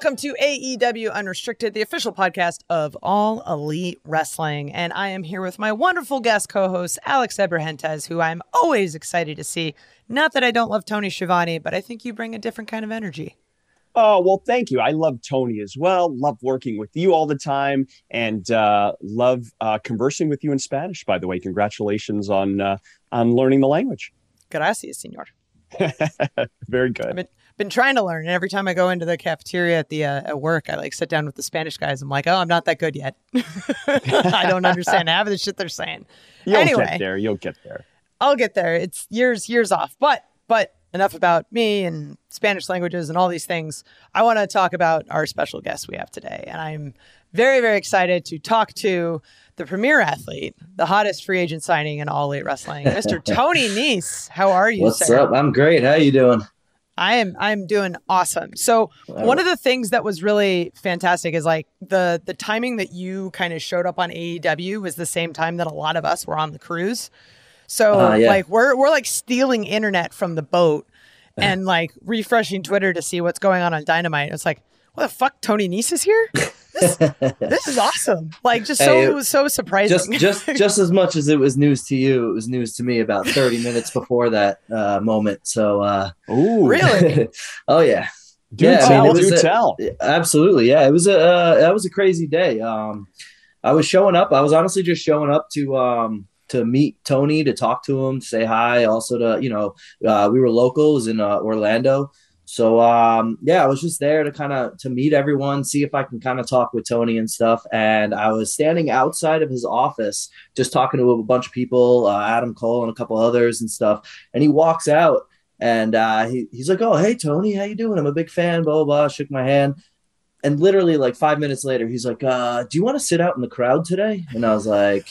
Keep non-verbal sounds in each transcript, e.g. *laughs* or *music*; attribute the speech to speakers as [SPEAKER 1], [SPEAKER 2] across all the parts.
[SPEAKER 1] Welcome to AEW Unrestricted, the official podcast of All Elite Wrestling. And I am here with my wonderful guest co host, Alex Abrahantes, who I'm always excited to see. Not that I don't love Tony Schiavone, but I think you bring a different kind of energy.
[SPEAKER 2] Oh, well, thank you. I love Tony as well. Love working with you all the time and uh, love uh, conversing with you in Spanish, by the way. Congratulations on, uh, on learning the language.
[SPEAKER 1] Gracias, senor. *laughs*
[SPEAKER 2] Very good.
[SPEAKER 1] I've been, been trying to learn, and every time I go into the cafeteria at the uh, at work, I like sit down with the Spanish guys. I'm like, oh, I'm not that good yet. *laughs* I don't understand half of the shit they're saying.
[SPEAKER 2] You'll
[SPEAKER 1] anyway,
[SPEAKER 2] get there. You'll get there.
[SPEAKER 1] I'll get there. It's years years off, but but enough about me and Spanish languages and all these things. I want to talk about our special guest we have today, and I'm very very excited to talk to the premier athlete, the hottest free agent signing in all elite wrestling, Mr. *laughs* Tony Nese. How are you?
[SPEAKER 3] What's
[SPEAKER 1] sir?
[SPEAKER 3] up? I'm great. How you doing?
[SPEAKER 1] I am I'm doing awesome. So one of the things that was really fantastic is like the the timing that you kind of showed up on AEW was the same time that a lot of us were on the cruise. So
[SPEAKER 3] Uh, yeah.
[SPEAKER 1] like we're we're like stealing internet from the boat and like refreshing Twitter to see what's going on on Dynamite. It's like, what the fuck? Tony Nese is here. This, this is awesome. Like just so
[SPEAKER 3] Hey,
[SPEAKER 1] so surprising.
[SPEAKER 3] Just just just as much as it was news to you, it was news to me about 30 *laughs* minutes before that uh, moment. So uh,
[SPEAKER 2] Ooh.
[SPEAKER 1] Really? *laughs*
[SPEAKER 3] oh yeah,
[SPEAKER 2] Do
[SPEAKER 3] Yeah, I
[SPEAKER 2] tell.
[SPEAKER 3] mean,
[SPEAKER 2] do
[SPEAKER 3] a-
[SPEAKER 2] tell.
[SPEAKER 3] absolutely. Yeah, it was a uh, that was a crazy day. Um, I was showing up. I was honestly just showing up to um to meet Tony, to talk to him, to say hi. Also to you know, uh, we were locals in uh, Orlando. So um, yeah, I was just there to kind of to meet everyone, see if I can kind of talk with Tony and stuff. And I was standing outside of his office, just talking to a bunch of people, uh, Adam Cole and a couple others and stuff. And he walks out, and uh, he, he's like, "Oh, hey Tony, how you doing? I'm a big fan." Blah blah. blah. Shook my hand, and literally like five minutes later, he's like, uh, "Do you want to sit out in the crowd today?" And I was like,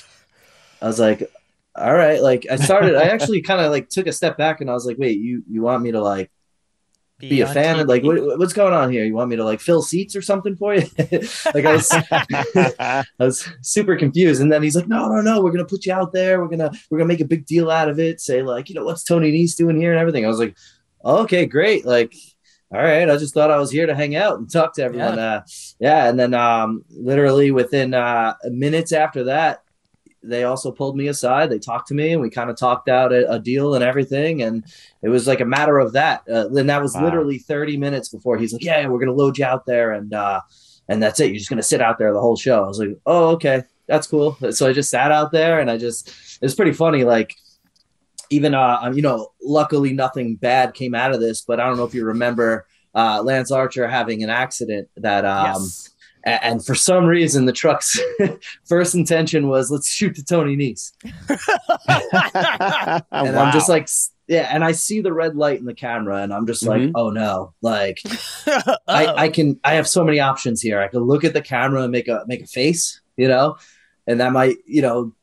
[SPEAKER 3] I was like, "All right." Like I started, I actually kind of like took a step back, and I was like, "Wait, you you want me to like?" Be a fan
[SPEAKER 1] TV.
[SPEAKER 3] of like what, what's going on here? You want me to like fill seats or something for you? *laughs* Like I was, *laughs* I was super confused. And then he's like no no no we're gonna put you out there. We're gonna we're gonna make a big deal out of it. Say like you know what's tony Nese doing here and everything? I was like okay great. Like all right. I just thought i was here to hang out and talk to everyone. Yeah, uh, yeah. And then um literally within uh minutes after that they also pulled me aside. They talked to me, and we kind of talked out a, a, deal and everything. And it was like a matter of that. Uh, and that was wow. literally 30 minutes before he's like, "Yeah, we're gonna load you out there, and uh, and that's it. You're just gonna sit out there the whole show." I was like, "Oh, okay, that's cool." So I just sat out there, and I just it was pretty funny. Like even uh, you know, luckily nothing bad came out of this. But I don't know if you remember uh, Lance Archer having an accident that um.
[SPEAKER 1] Yes
[SPEAKER 3] and for some reason the truck's *laughs* first intention was let's shoot to Tony Nese. *laughs* and wow. I'm just like yeah, and I see the red light in the camera and I'm just like, mm-hmm. oh no. Like *laughs* I, I can I have so many options here. I can look at the camera and make a make a face, you know, and that might, you know,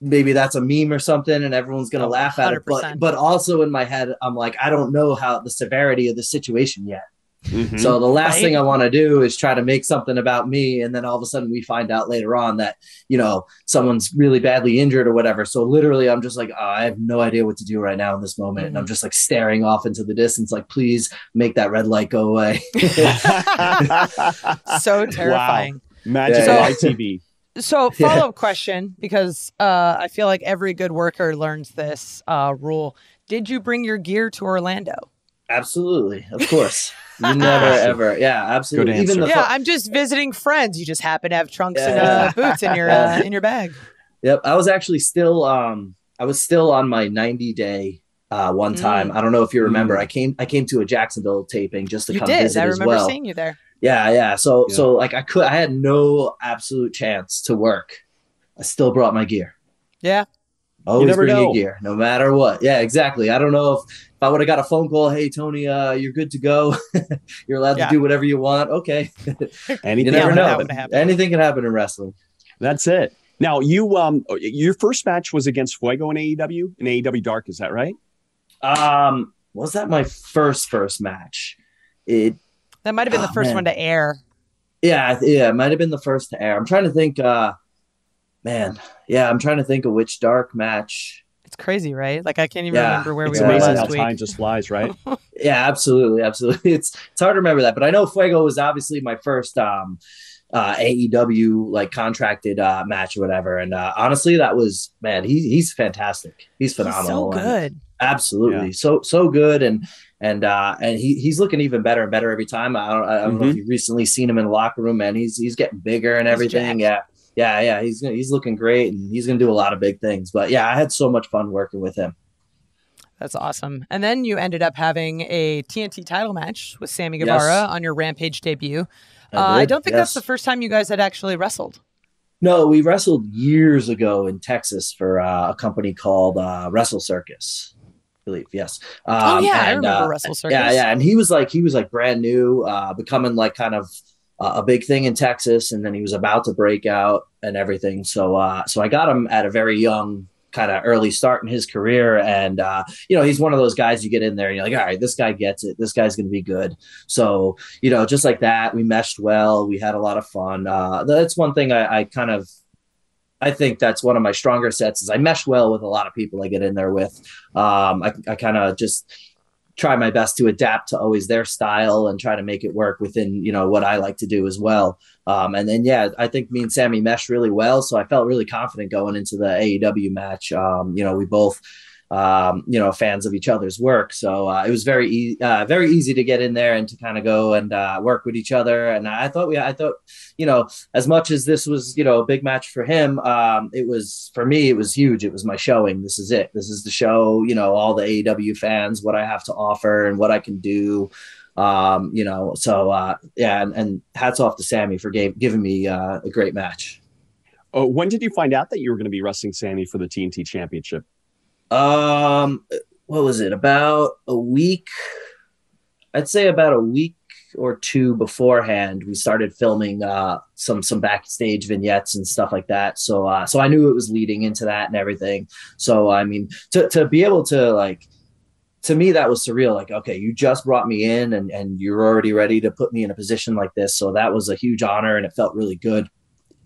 [SPEAKER 3] maybe that's a meme or something and everyone's gonna oh, laugh at 100%. it. But but also in my head, I'm like, I don't know how the severity of the situation yet. Mm-hmm. So the last right. thing I want to do is try to make something about me, and then all of a sudden we find out later on that you know someone's really badly injured or whatever. So literally, I'm just like, oh, I have no idea what to do right now in this moment, mm-hmm. and I'm just like staring off into the distance, like, please make that red light go away. *laughs* *laughs*
[SPEAKER 1] so terrifying.
[SPEAKER 2] Wow. Magic
[SPEAKER 1] so,
[SPEAKER 2] light TV.
[SPEAKER 1] So follow *laughs* up yeah. question because uh, I feel like every good worker learns this uh, rule. Did you bring your gear to Orlando?
[SPEAKER 3] Absolutely, of course. *laughs* You never ever, yeah, absolutely.
[SPEAKER 2] Even
[SPEAKER 1] the yeah, I'm just visiting friends. You just happen to have trunks yeah. and uh, boots in your *laughs* uh, in your bag.
[SPEAKER 3] Yep, I was actually still um I was still on my 90 day uh one time. Mm. I don't know if you remember. Mm. I came I came to a Jacksonville taping just to
[SPEAKER 1] you
[SPEAKER 3] come
[SPEAKER 1] did.
[SPEAKER 3] visit
[SPEAKER 1] I remember
[SPEAKER 3] as well.
[SPEAKER 1] seeing you there.
[SPEAKER 3] Yeah, yeah. So yeah. so like I could I had no absolute chance to work. I still brought my gear.
[SPEAKER 1] Yeah.
[SPEAKER 3] Always bring your gear, no matter what. Yeah, exactly. I don't know if, if I would have got a phone call, hey Tony, uh, you're good to go. *laughs* you're allowed yeah. to do whatever you want. Okay. *laughs*
[SPEAKER 2] Anything
[SPEAKER 3] you never know.
[SPEAKER 1] Happen happen.
[SPEAKER 3] Anything can happen in wrestling.
[SPEAKER 2] That's it. Now you um your first match was against Fuego in AEW in AEW Dark, is that right?
[SPEAKER 3] Um, was that my first first match? It
[SPEAKER 1] that might have been
[SPEAKER 3] oh,
[SPEAKER 1] the first
[SPEAKER 3] man.
[SPEAKER 1] one to air.
[SPEAKER 3] Yeah, yeah, it might have been the first to air. I'm trying to think. uh Man, yeah, I'm trying to think of which dark match.
[SPEAKER 1] It's It's crazy, right? Like I can't even
[SPEAKER 3] Yeah,
[SPEAKER 1] remember where
[SPEAKER 2] It's
[SPEAKER 1] we were
[SPEAKER 2] amazing
[SPEAKER 1] last
[SPEAKER 2] how
[SPEAKER 1] week.
[SPEAKER 2] time just flies, right? *laughs*
[SPEAKER 3] Yeah, absolutely, absolutely. It's it's hard to remember that, but I know Fuego was obviously my first um uh AEW like contracted uh match or whatever. And uh honestly that was man, he he's fantastic. He's
[SPEAKER 1] He's so
[SPEAKER 3] phenomenal.
[SPEAKER 1] good.
[SPEAKER 3] absolutely. So so good and and uh and he he's looking even better and better every time. I don't I don't know if you've recently seen him in the locker room, man. He's he's getting bigger and
[SPEAKER 1] He's
[SPEAKER 3] everything.
[SPEAKER 1] jacked.
[SPEAKER 3] Yeah. Yeah, yeah, he's gonna, he's looking great and he's going to do a lot of big things. But yeah, I had so much fun working with him.
[SPEAKER 1] That's awesome. And then you ended up having a TNT title match with Sammy
[SPEAKER 3] Yes.
[SPEAKER 1] Guevara on your Rampage debut.
[SPEAKER 3] I
[SPEAKER 1] Uh, I don't think that's the first time you guys had actually wrestled.
[SPEAKER 3] No, we wrestled years ago in Texas for uh, a company called uh, Wrestle Circus. I believe yes.
[SPEAKER 1] oh
[SPEAKER 3] Um,
[SPEAKER 1] yeah, I
[SPEAKER 3] and,
[SPEAKER 1] remember
[SPEAKER 3] uh,
[SPEAKER 1] Wrestle Circus.
[SPEAKER 3] Yeah, yeah, and he was like he was like brand new, uh, becoming like kind of uh, a big thing in Texas, and then he was about to break out and everything. So, uh, so I got him at a very young kind of early start in his career, and uh, you know he's one of those guys you get in there and you're like, all right, this guy gets it. This guy's going to be good. So, you know, just like that, we meshed well. We had a lot of fun. Uh, that's one thing I, I kind of. I think that's one of my stronger sets is I mesh well with a lot of people I get in there with. Um, I, I kind of just try my best to adapt to always their style and try to make it work within you know what I like to do as well. Um, and then yeah, I think me and Sammy meshed really well, so I felt really confident going into the AEW match. Um, you know, we both um, you know fans of each other's work, so uh, it was very e- uh, very easy to get in there and to kind of go and uh, work with each other. And I thought we I thought you know as much as this was you know a big match for him, um, it was for me it was huge. It was my showing. This is it. This is the show. You know, all the AEW fans, what I have to offer and what I can do. Um, you know, so uh, yeah, and, and hats off to Sammy for gave, giving me uh, a great match.
[SPEAKER 2] Oh, when did you find out that you were going to be wrestling Sammy for the TNT Championship?
[SPEAKER 3] Um, what was it? About a week. I'd say about a week or two beforehand, we started filming uh, some some backstage vignettes and stuff like that. So uh, so I knew it was leading into that and everything. So I mean, to to be able to like. To me, that was surreal. Like, okay, you just brought me in, and and you're already ready to put me in a position like this. So that was a huge honor, and it felt really good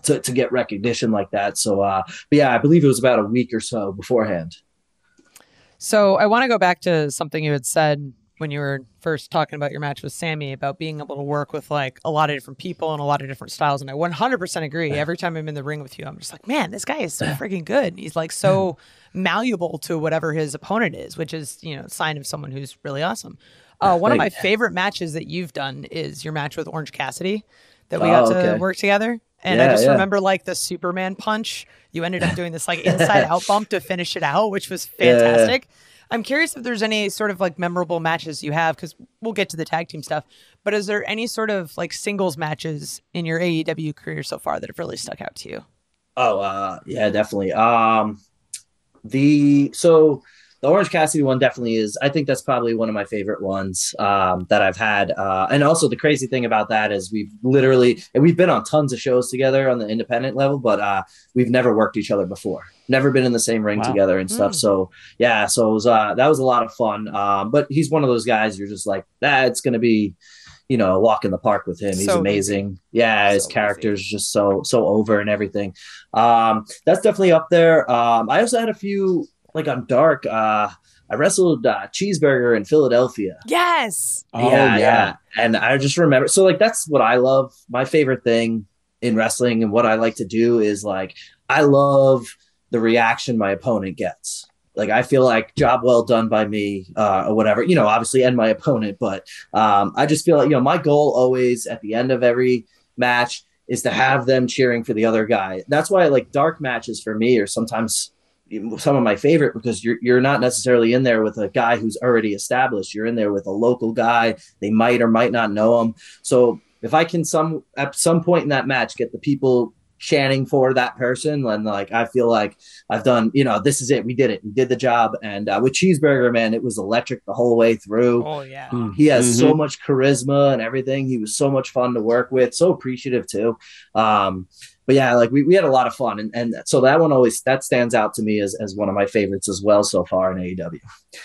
[SPEAKER 3] to to get recognition like that. So, uh, but yeah, I believe it was about a week or so beforehand.
[SPEAKER 1] So I want to go back to something you had said when you were first talking about your match with Sammy about being able to work with like a lot of different people and a lot of different styles. And I 100% agree. Every time I'm in the ring with you, I'm just like, man, this guy is so *sighs* freaking good. He's like so malleable to whatever his opponent is, which is, you know, a sign of someone who's really awesome. Uh, one of my favorite matches that you've done is your match with Orange Cassidy that we
[SPEAKER 3] Oh,
[SPEAKER 1] got to
[SPEAKER 3] okay.
[SPEAKER 1] work together. And I just
[SPEAKER 3] yeah.
[SPEAKER 1] remember like the Superman punch. You ended up doing this like inside out bump to finish it out, which was
[SPEAKER 3] Yeah, yeah.
[SPEAKER 1] fantastic. I'm curious if there's any sort of like memorable matches you have because we'll get to the tag team stuff. But is there any sort of like singles matches in your AEW career so far that have really stuck out to you?
[SPEAKER 3] Oh, uh, yeah, definitely. Um, the so the Orange Cassidy one definitely is. I think that's probably one of my favorite ones um, that I've had. Uh, and also the crazy thing about that is we've literally and we've been on tons of shows together on the independent level, but uh, we've never worked each other before. Never been in the same ring
[SPEAKER 2] Wow.
[SPEAKER 3] together and stuff.
[SPEAKER 1] Mm.
[SPEAKER 3] So yeah, so it was uh, that was a lot of fun. Um, but he's one of those guys you're just like, that it's gonna be. You know, a walk in the park with him. He's
[SPEAKER 1] So
[SPEAKER 3] amazing. Yeah, his
[SPEAKER 1] So
[SPEAKER 3] character's just so so over and everything. Um, that's definitely up there. Um, I also had a few like on Dark. Uh, I wrestled uh, Cheeseburger in Philadelphia.
[SPEAKER 1] Yes.
[SPEAKER 2] Oh,
[SPEAKER 3] yeah, yeah, and I just remember. So like that's what I love. My favorite thing in wrestling and what I like to do is like I love the reaction my opponent gets. Like I feel like job well done by me, uh, or whatever. You know, obviously, and my opponent, but um, I just feel like you know my goal always at the end of every match is to have them cheering for the other guy. That's why like dark matches for me are sometimes some of my favorite because you're you're not necessarily in there with a guy who's already established. You're in there with a local guy. They might or might not know him. So if I can some at some point in that match get the people chanting for that person, then like I feel like I've done. You know, this is it. We did it. We did the job. And uh, with Cheeseburger, man, it was electric the whole way through.
[SPEAKER 1] Oh yeah.
[SPEAKER 2] Mm.
[SPEAKER 3] He has so
[SPEAKER 2] Mhm.
[SPEAKER 3] much charisma and everything. He was so much fun to work with, so appreciative too. Um, but yeah, like we, we had a lot of fun. And, and so that one always that stands out to me as, as one of my favorites as well so far in AEW.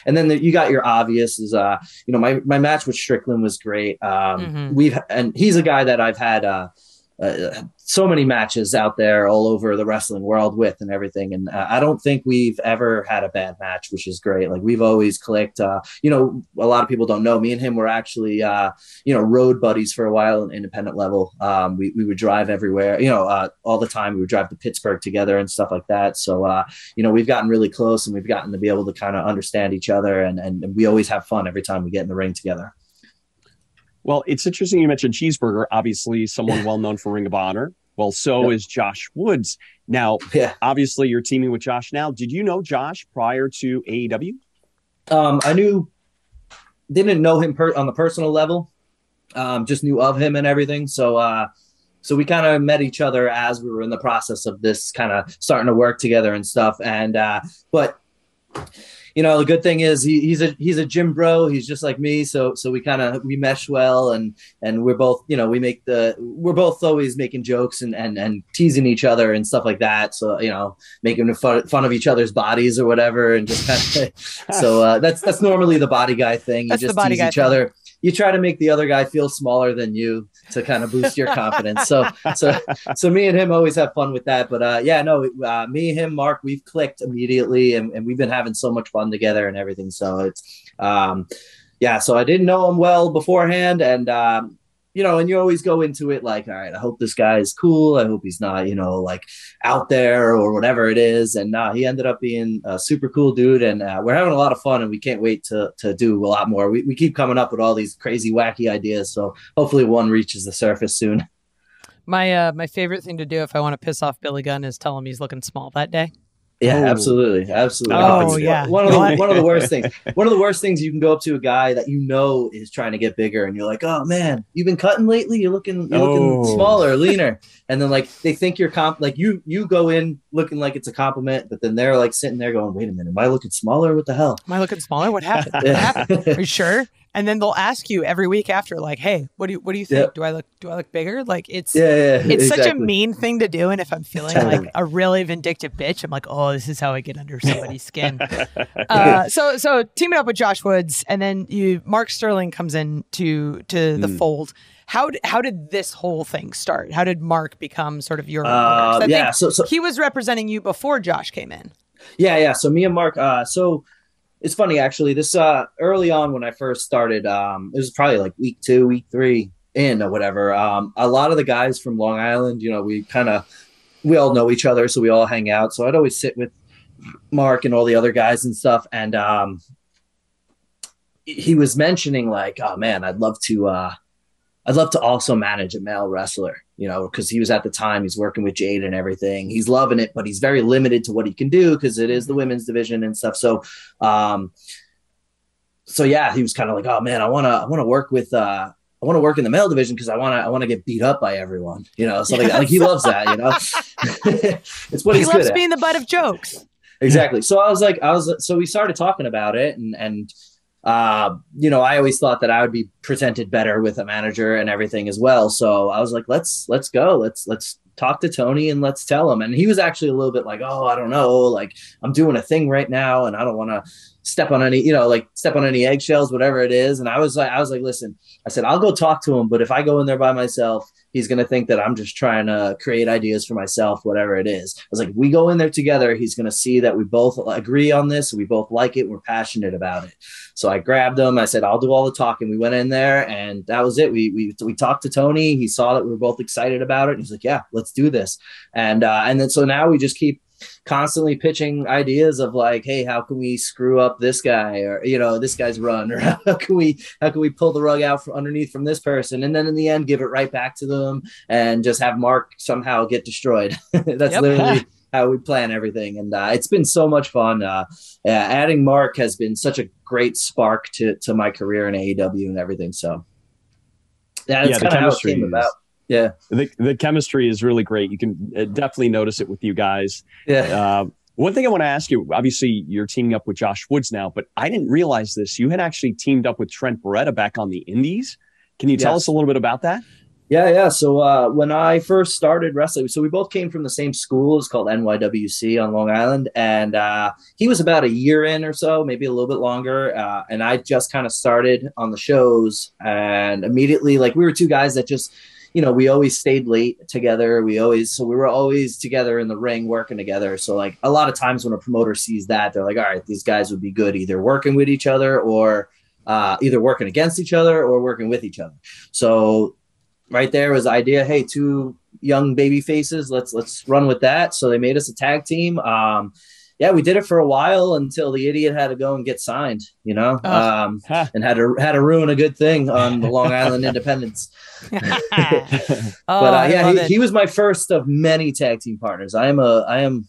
[SPEAKER 3] And then the, you got your obvious is uh, you know, my my match with Strickland was great. Um
[SPEAKER 1] Mhm.
[SPEAKER 3] we've and he's a guy that I've had uh uh, so many matches out there all over the wrestling world with and everything. And uh, I don't think we've ever had a bad match, which is great. Like we've always clicked. Uh, you know, a lot of people don't know me and him were actually, uh, you know, road buddies for a while in independent level. Um, we, we would drive everywhere, you know, uh, all the time. We would drive to Pittsburgh together and stuff like that. So, uh, you know, we've gotten really close and we've gotten to be able to kind of understand each other. And, and, and we always have fun every time we get in the ring together.
[SPEAKER 2] Well, it's interesting you mentioned Cheeseburger, obviously someone *laughs* well known for Ring of Honor. Well, so yep. is Josh Woods. Now, yeah. obviously you're teaming with Josh now. Did you know Josh prior to AEW?
[SPEAKER 3] Um, I knew, didn't know him per- on the personal level. Um, just knew of him and everything. So, uh, so we kind of met each other as we were in the process of this kind of starting to work together and stuff. And, uh, but you know, the good thing is he, he's a he's a gym bro. He's just like me, so so we kind of we mesh well, and and we're both you know we make the we're both always making jokes and and and teasing each other and stuff like that. So you know, making fun, fun of each other's bodies or whatever, and just kind of *laughs* so uh, that's that's normally the body guy thing. You
[SPEAKER 1] that's
[SPEAKER 3] just tease each thing. other you try to make the other guy feel smaller than you to kind of boost your confidence. So, so, so me and him always have fun with that. But uh, yeah, no, uh, me, him, Mark, we've clicked immediately, and, and we've been having so much fun together and everything. So it's, um, yeah. So I didn't know him well beforehand, and um, you know, and you always go into it like, all right, I hope this guy is cool. I hope he's not, you know, like out there or whatever it is. And nah, he ended up being a super cool dude, and uh, we're having a lot of fun, and we can't wait to to do a lot more. We we keep coming up with all these crazy, wacky ideas, so hopefully one reaches the surface soon.
[SPEAKER 1] My uh, my favorite thing to do if I want to piss off Billy Gunn is tell him he's looking small that day.
[SPEAKER 3] Yeah, oh. absolutely, absolutely.
[SPEAKER 1] Oh, yeah.
[SPEAKER 3] One of the one of the worst things. *laughs* One of the worst things you can go up to a guy that you know is trying to get bigger, and you're like, "Oh man, you've been cutting lately. You're looking, you're oh. looking smaller, leaner." And then like they think you're comp, like you you go in looking like it's a compliment, but then they're like sitting there going, "Wait a minute, am I looking smaller? What the hell?
[SPEAKER 1] Am I looking smaller? What happened? *laughs* What happened? Are you sure?" And then they'll ask you every week after like hey what do you what do you think yep. do i look do i look bigger like it's
[SPEAKER 3] yeah, yeah
[SPEAKER 1] it's
[SPEAKER 3] exactly.
[SPEAKER 1] such a mean thing to do and if i'm feeling like a really vindictive bitch i'm like oh this is how i get under somebody's *laughs* skin *laughs* uh, so so teaming up with josh woods and then you mark sterling comes in to to the mm. fold how did, how did this whole thing start? How did Mark become sort of your?
[SPEAKER 3] Uh, yeah, so, so
[SPEAKER 1] he was representing you before Josh came in.
[SPEAKER 3] Yeah, yeah. So me and Mark. Uh, so it's funny actually. This uh early on when I first started, um, it was probably like week two, week three in or whatever. Um, a lot of the guys from Long Island, you know, we kind of we all know each other, so we all hang out. So I'd always sit with Mark and all the other guys and stuff, and um, he was mentioning like, oh man, I'd love to uh I'd love to also manage a male wrestler, you know, because he was at the time he's working with Jade and everything. He's loving it, but he's very limited to what he can do because it is the women's division and stuff. So, um, so yeah, he was kind of like, oh man, I wanna I wanna work with uh I want to work in the male division because I want to I want to get beat up by everyone, you know. So like, like he loves that, you know. *laughs* it's what
[SPEAKER 1] he
[SPEAKER 3] he's
[SPEAKER 1] loves
[SPEAKER 3] good
[SPEAKER 1] being
[SPEAKER 3] at.
[SPEAKER 1] the butt of jokes.
[SPEAKER 3] Exactly. So I was like, I was so we started talking about it, and and uh, you know, I always thought that I would be presented better with a manager and everything as well. So I was like, let's let's go, let's let's talk to Tony and let's tell him. And he was actually a little bit like, oh, I don't know, like I'm doing a thing right now, and I don't want to step on any, you know, like step on any eggshells, whatever it is. And I was like, I was like, listen, I said, I'll go talk to him, but if I go in there by myself, he's going to think that I'm just trying to create ideas for myself, whatever it is. I was like, we go in there together, he's going to see that we both agree on this, we both like it, we're passionate about it. So I grabbed him. I said, I'll do all the talking. We went in there, and that was it. We we we talked to Tony. He saw that we were both excited about it. He's like, yeah, let's do this. And uh, and then so now we just keep constantly pitching ideas of like, hey, how can we screw up this guy or you know this guy's run *laughs* or how can we how can we pull the rug out from underneath from this person and then in the end give it right back to them and just have Mark somehow get destroyed. *laughs* That's yep. literally how we plan everything, and uh, it's been so much fun. Uh, adding Mark has been such a great spark to to my career in AEW and everything. So yeah, that's yeah, kind of how it came is- about yeah.
[SPEAKER 2] The, the chemistry is really great. You can uh, definitely notice it with you guys.
[SPEAKER 3] Yeah. Uh,
[SPEAKER 2] one thing i want to ask you obviously you're teaming up with josh woods now but i didn't realize this. You had actually teamed up with trent beretta back on the indies. Can you tell yes. us a little bit about that?
[SPEAKER 3] Yeah yeah. So uh, when i first started wrestling so we both came from the same school. It's called nywc on long island. And uh, he was about a year in or so maybe a little bit longer. Uh, and i just kind of started on the shows and immediately like we were two guys that just you know, we always stayed late together. We always, so we were always together in the ring working together. So, like, a lot of times when a promoter sees that, they're like, all right, these guys would be good either working with each other or uh, either working against each other or working with each other. So, right there was the idea hey, two young baby faces, let's let's run with that. So, they made us a tag team. Um, yeah, we did it for a while until the idiot had to go and get signed, you know, oh. um, huh. and had to had to ruin a good thing on the Long *laughs* Island Independents. oh, *laughs* but uh, yeah, he, he, was my first of many tag team partners. I am a I am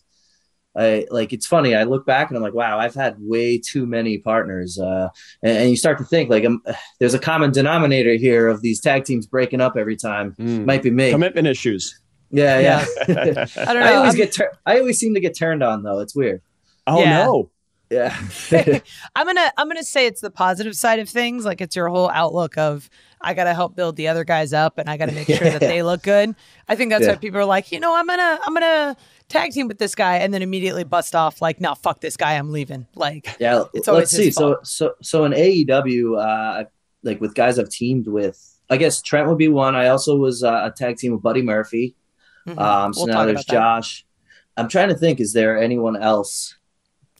[SPEAKER 3] I like it's funny. I look back and I'm like, wow, I've had way too many partners. Uh, and, and, you start to think like, um, there's a common denominator here of these tag teams breaking up every time. Mm. Might be me.
[SPEAKER 2] Commitment issues.
[SPEAKER 3] Yeah, yeah. *laughs* I don't know. I always I'm, get. Tur- I always seem to get turned on though. It's weird.
[SPEAKER 2] Oh yeah. no.
[SPEAKER 3] Yeah. *laughs* *laughs*
[SPEAKER 1] I'm gonna I'm gonna say it's the positive side of things. Like it's your whole outlook of I gotta help build the other guys up and I gotta make sure that they look good. I think that's yeah. why people are like, you know, I'm gonna I'm gonna tag team with this guy and then immediately bust off like, no, fuck this guy, I'm leaving. Like
[SPEAKER 3] yeah, it's always let's see. Fault. So so so in AEW, uh like with guys I've teamed with, I guess Trent would be one. I also was uh, a tag team with Buddy Murphy. Mm-hmm. Um, so we'll now there's Josh. That. I'm trying to think. Is there anyone else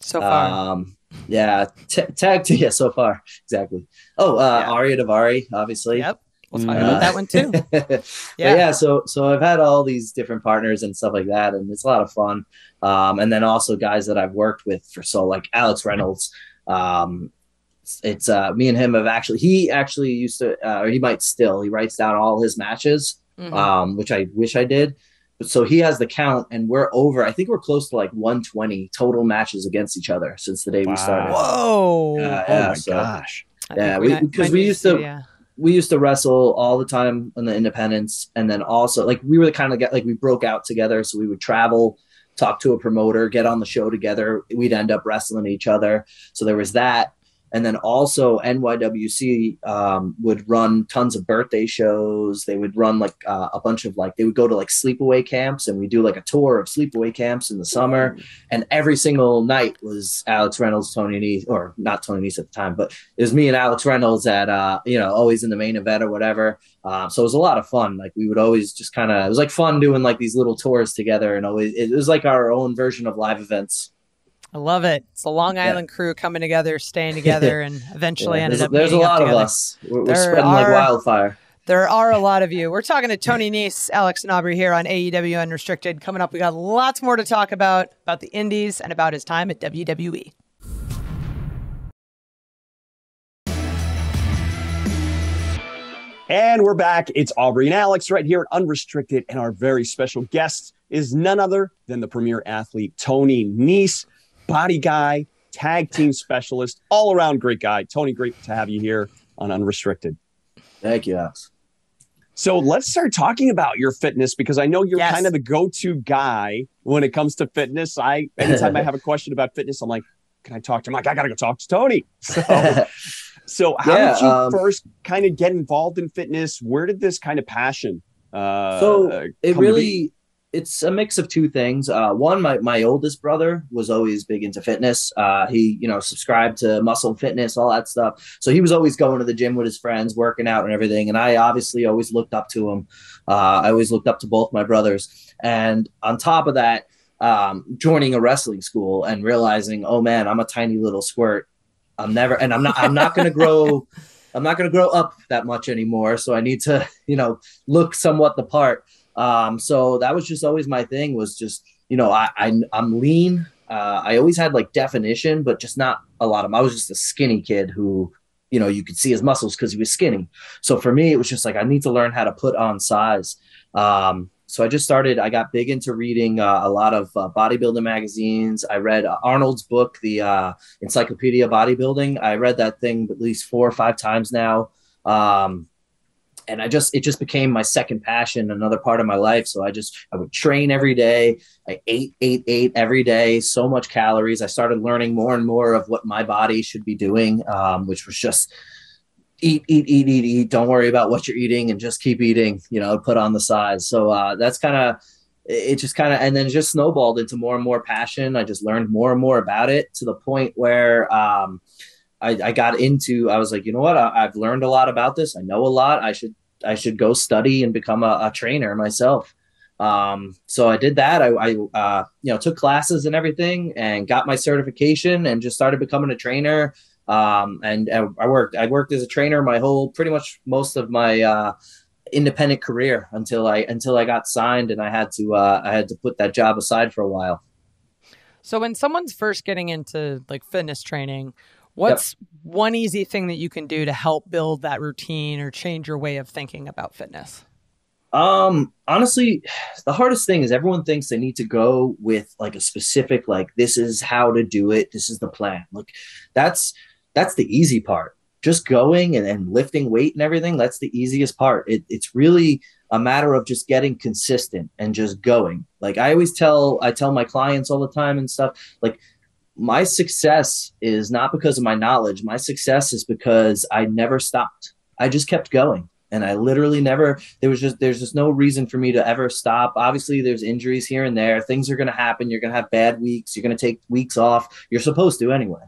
[SPEAKER 1] so far? Um,
[SPEAKER 3] yeah, t- tag team. *laughs* Yeah, so far exactly. Oh, uh, yeah. Ariya Daivari, obviously.
[SPEAKER 1] Yep. We'll talk uh, about that one too. *laughs*
[SPEAKER 3] yeah. yeah. So so I've had all these different partners and stuff like that, and it's a lot of fun. Um, and then also guys that I've worked with for so like Alex Reynolds. Um, it's uh, me and him have actually. He actually used to, uh, or he might still. He writes down all his matches, mm-hmm. um, which I wish I did so he has the count and we're over i think we're close to like 120 total matches against each other since the day wow. we started.
[SPEAKER 1] Whoa.
[SPEAKER 3] Uh, oh my so, gosh. Yeah because we, we, used to yeah. we used to wrestle all the time on the independents and then also like we were the kind of get like we broke out together so we would travel talk to a promoter get on the show together we'd end up wrestling each other. So there was that and then also NYWC um, would run tons of birthday shows. They would run like uh, a bunch of like they would go to like sleepaway camps, and we do like a tour of sleepaway camps in the summer. And every single night was Alex Reynolds, Tony Nese, or not Tony Nese at the time, but it was me and Alex Reynolds at uh, you know always in the main event or whatever. Um, so it was a lot of fun. Like we would always just kind of it was like fun doing like these little tours together, and always it was like our own version of live events.
[SPEAKER 1] I love it. It's the Long Island yeah. crew coming together, staying *laughs* together, and eventually yeah, ended up.
[SPEAKER 3] There's a lot of us. We're, we're spreading are, like wildfire.
[SPEAKER 1] There are a lot of you. We're talking to Tony Nese, Alex and Aubrey here on AEW Unrestricted. Coming up, we got lots more to talk about about the Indies and about his time at WWE.
[SPEAKER 2] And we're back. It's Aubrey and Alex right here at Unrestricted, and our very special guest is none other than the premier athlete Tony Nese body guy, tag team *laughs* specialist, all around great guy. Tony, great to have you here on Unrestricted.
[SPEAKER 3] Thank you, Alex.
[SPEAKER 2] So let's start talking about your fitness because I know you're yes. kind of the go-to guy when it comes to fitness. I anytime I *laughs* have a question about fitness, I'm like, can I talk to him? I'm like, I gotta go talk to Tony. *laughs* So, so how yeah, did you um, first kind of get involved in fitness? Where did this kind of passion? Uh,
[SPEAKER 3] so it really it's a mix of two things. Uh, one, my, my oldest brother was always big into fitness. Uh, he, you know, subscribed to muscle fitness, all that stuff. So he was always going to the gym with his friends, working out and everything. And I obviously always looked up to him. Uh, I always looked up to both my brothers. And on top of that, um, joining a wrestling school and realizing, oh man, I'm a tiny little squirt. I'm never, and I'm not, I'm not going to grow. *laughs* I'm not going to grow up that much anymore. So I need to, you know, look somewhat the part. Um, so that was just always my thing was just, you know, I, I I'm lean. Uh, I always had like definition, but just not a lot of. I was just a skinny kid who, you know, you could see his muscles because he was skinny. So for me, it was just like I need to learn how to put on size. Um, so I just started. I got big into reading uh, a lot of uh, bodybuilding magazines. I read Arnold's book, the uh, Encyclopedia Bodybuilding. I read that thing at least four or five times now. Um, and I just it just became my second passion, another part of my life. So I just I would train every day. I ate, ate, ate every day. So much calories. I started learning more and more of what my body should be doing, um, which was just eat, eat, eat, eat, eat. Don't worry about what you're eating and just keep eating. You know, put on the size. So uh, that's kind of it. Just kind of and then just snowballed into more and more passion. I just learned more and more about it to the point where. Um, I, I got into, I was like, you know what? I, have learned a lot about this. I know a lot. I should, I should go study and become a, a trainer myself. Um, so I did that. I, I uh, you know, took classes and everything and got my certification and just started becoming a trainer. Um, and, and I worked, I worked as a trainer my whole, pretty much most of my, uh, independent career until I, until I got signed and I had to, uh, I had to put that job aside for a while.
[SPEAKER 1] So when someone's first getting into like fitness training, what's yep. one easy thing that you can do to help build that routine or change your way of thinking about fitness?
[SPEAKER 3] Um, honestly, *sighs* the hardest thing is everyone thinks they need to go with like a specific, like, this is how to do it. This is the plan. Like that's, that's the easy part. Just going and, and lifting weight and everything. That's the easiest part. It, it's really a matter of just getting consistent and just going. Like I always tell, I tell my clients all the time and stuff, like, my success is not because of my knowledge. My success is because I never stopped. I just kept going and I literally never there was just there's just no reason for me to ever stop. Obviously there's injuries here and there. Things are going to happen. You're going to have bad weeks. You're going to take weeks off. You're supposed to anyway.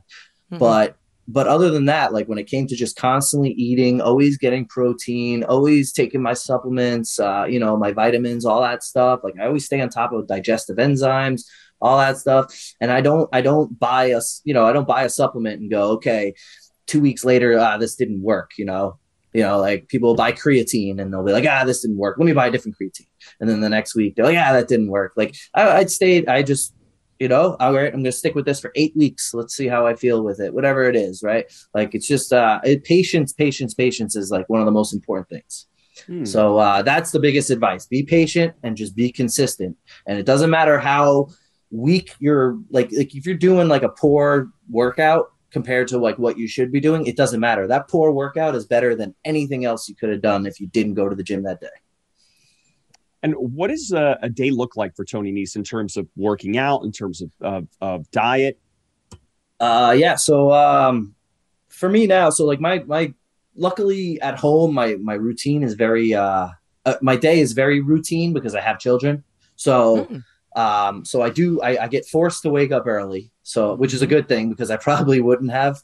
[SPEAKER 3] Mm-hmm. But but other than that, like when it came to just constantly eating, always getting protein, always taking my supplements, uh, you know, my vitamins, all that stuff. Like I always stay on top of digestive enzymes, all that stuff. And I don't I don't buy a you know, I don't buy a supplement and go, okay, two weeks later, ah, this didn't work, you know you know, like people buy creatine and they'll be like, ah, this didn't work. Let me buy a different creatine. And then the next week, they're like, yeah, that didn't work. Like I, would stay, I just, you know, all right, I'm going to stick with this for eight weeks. Let's see how I feel with it, whatever it is. Right. Like it's just, uh, it, patience, patience, patience is like one of the most important things. Hmm. So uh, that's the biggest advice. Be patient and just be consistent. And it doesn't matter how weak you're like, like if you're doing like a poor workout, compared to like what you should be doing, it doesn't matter. That poor workout is better than anything else you could have done if you didn't go to the gym that day.
[SPEAKER 2] And what does a, a day look like for Tony Nese in terms of working out, in terms of, of, of diet?
[SPEAKER 3] Uh, yeah. So um, for me now, so like my my luckily at home, my my routine is very uh, uh my day is very routine because I have children. So. Mm um, so I do, I, I, get forced to wake up early. So, which is a good thing because I probably wouldn't have.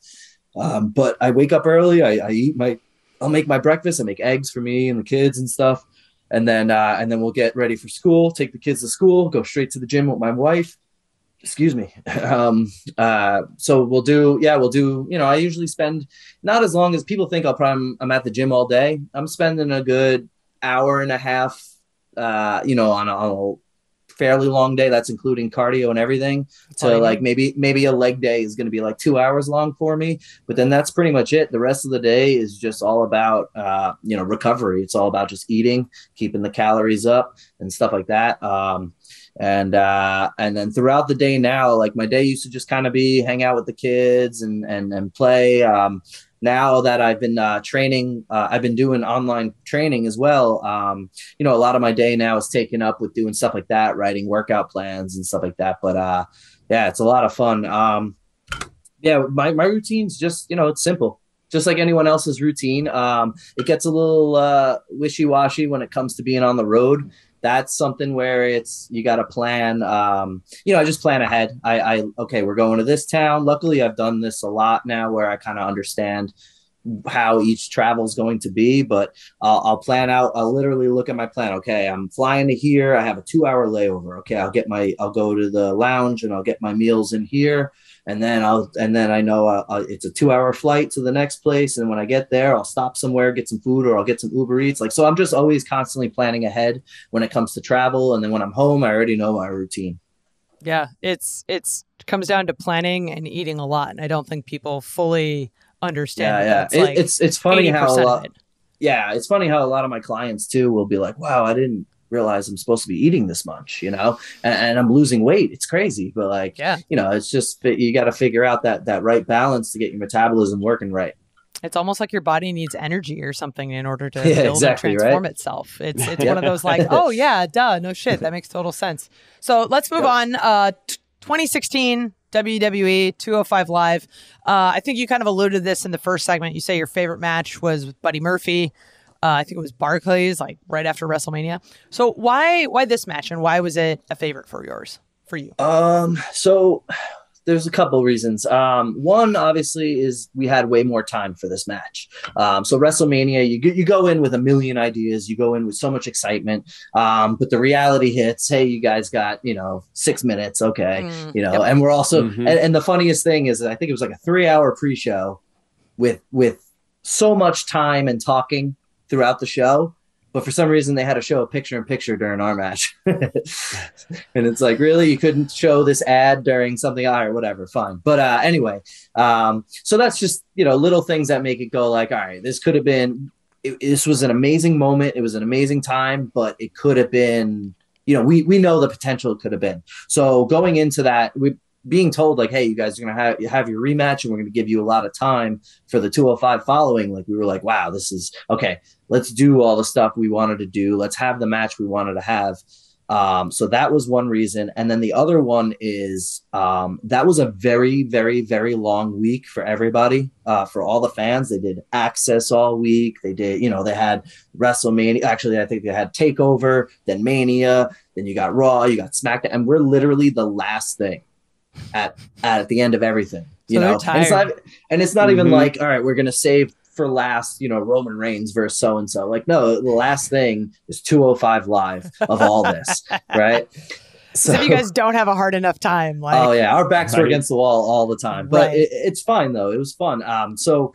[SPEAKER 3] Um, but I wake up early. I, I, eat my, I'll make my breakfast. I make eggs for me and the kids and stuff. And then, uh, and then we'll get ready for school, take the kids to school, go straight to the gym with my wife. Excuse me. *laughs* Um, uh, so we'll do, yeah, we'll do, you know, I usually spend not as long as people think I'll probably, I'm at the gym all day. I'm spending a good hour and a half, uh, you know, on a, on a fairly long day. That's including cardio and everything. So like maybe maybe a leg day is going to be like two hours long for me, but then that's pretty much it. The rest of the day is just all about uh, you know recovery. It's all about just eating, keeping the calories up, and stuff like that. Um, and uh, and then throughout the day now, like my day used to just kind of be hang out with the kids and and and play. Um, now that I've been uh, training, uh, I've been doing online training as well. Um, you know, a lot of my day now is taken up with doing stuff like that, writing workout plans and stuff like that. But uh, yeah, it's a lot of fun. Um, yeah, my, my routine's just, you know, it's simple. Just like anyone else's routine. Um, it gets a little uh, wishy washy when it comes to being on the road that's something where it's you got to plan um, you know i just plan ahead. I, I okay we're going to this town. Luckily i've done this a lot now where i kind of understand how each travel is going to be but I'll, I'll, plan out i'll literally look at my plan. Okay i'm flying to here. I have a two hour layover. Okay i'll get my i'll go to the lounge and i'll get my meals in here. And then I'll and then I know uh, uh, it's a two hour flight to the next place, and when I get there, I'll stop somewhere, get some food, or I'll get some Uber Eats. Like so, I'm just always constantly planning ahead when it comes to travel, and then when I'm home, I already know my routine.
[SPEAKER 1] Yeah, it's it's comes down to planning and eating a lot, and I don't think people fully understand.
[SPEAKER 3] Yeah, yeah, it, like it's it's funny how a lot. Yeah, it's funny how a lot of my clients too will be like, "Wow, I didn't realize I'm supposed to be eating this much, you know, and, and I'm losing weight. It's crazy, but like, yeah, you know, it's just you got to figure out that that right balance to get your metabolism working right.
[SPEAKER 1] It's almost like your body needs energy or something in order to *laughs* yeah, build exactly, and transform right? itself. It's it's one of *laughs* those like, oh yeah, duh, no shit, that makes total sense. So let's move yep. on. Uh, t- 2016 WWE 205 Live. Uh, I think you kind of alluded to this in the first segment. You say your favorite match was with Buddy Murphy. Uh, I think it was Barclays, like right after WrestleMania. So why why this match and why was it a favorite for yours for you?
[SPEAKER 3] Um, so there's a couple reasons. Um, one obviously is we had way more time for this match. Um, so WrestleMania, you you go in with a million ideas, you go in with so much excitement, um, but the reality hits. Hey, you guys got you know six minutes, okay, mm, you know, yep. and we're also mm-hmm. and, and the funniest thing is I think it was like a three hour pre show with with so much time and talking throughout the show but for some reason they had to show a picture in picture during our match. *laughs* And it's like really? You couldn't show this ad during something? All right whatever fine. But uh anyway um so that's just you know little things that make it go like all right this could have been it, this was an amazing moment. It was an amazing time but it could have been you know we we know the potential it could have been. So going into that we being told like, hey, you guys are gonna have you have your rematch, and we're gonna give you a lot of time for the 205 following. Like we were like, wow, this is okay. Let's do all the stuff we wanted to do. Let's have the match we wanted to have. Um, so that was one reason, and then the other one is um, that was a very, very, very long week for everybody. Uh, for all the fans, they did Axxess all week. They did, you know, they had WrestleMania. Actually, I think they had Takeover, then Mania, then you got Raw, you got SmackDown, and we're literally the last thing at at the end of everything. You so know, and it's not, and it's not mm-hmm. even like, all right, we're gonna save for last, you know, Roman Reigns versus so and so. Like, no, the last thing is 205 live of all this, *laughs* right?
[SPEAKER 1] So if you guys don't have a hard enough time, like
[SPEAKER 3] oh yeah, our backs right. were against the wall all the time, but right. it, it's fine though. It was fun. Um, so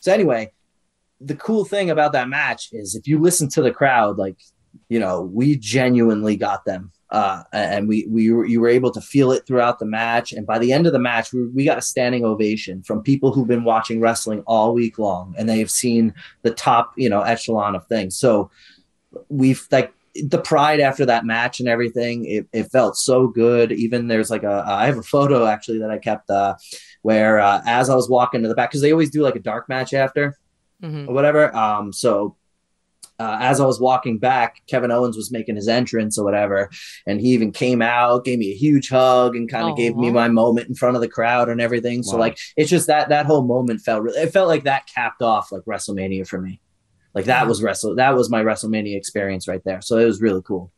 [SPEAKER 3] so anyway, the cool thing about that match is if you listen to the crowd, like you know, we genuinely got them uh, and we we were, you were able to feel it throughout the match. And by the end of the match, we, we got a standing ovation from people who've been watching wrestling all week long, and they've seen the top you know echelon of things. So we've like the pride after that match and everything. It, it felt so good. Even there's like a I have a photo actually that I kept uh, where uh, as I was walking to the back because they always do like a dark match after. Mm-hmm. or whatever. Um, so uh, as I was walking back, Kevin Owens was making his entrance or whatever, and he even came out, gave me a huge hug, and kind of gave me my moment in front of the crowd and everything. Wow. So like, it's just that that whole moment felt really. It felt like that capped off like WrestleMania for me. Like that was wrestle. That was my WrestleMania experience right there. So it was really cool.